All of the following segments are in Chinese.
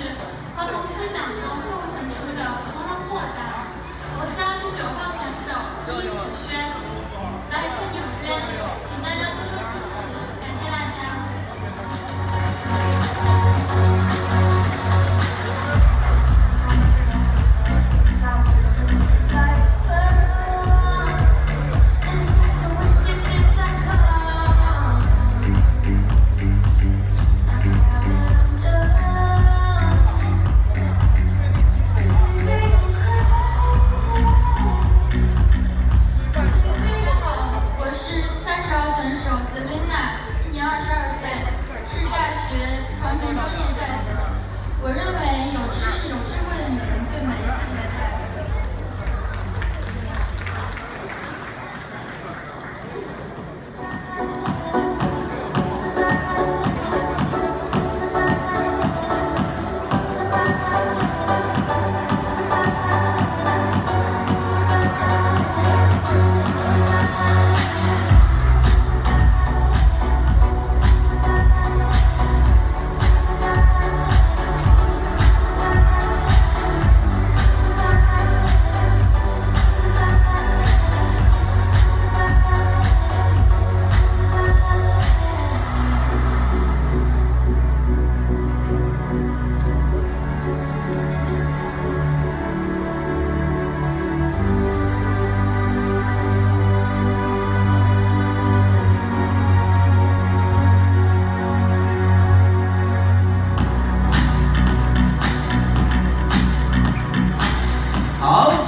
是和从思想中构成出的从容豁达，我是二十九号。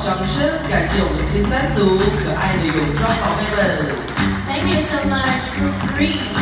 掌声，感谢我们的第三组可爱的泳装宝贝们。Thank you so much for three.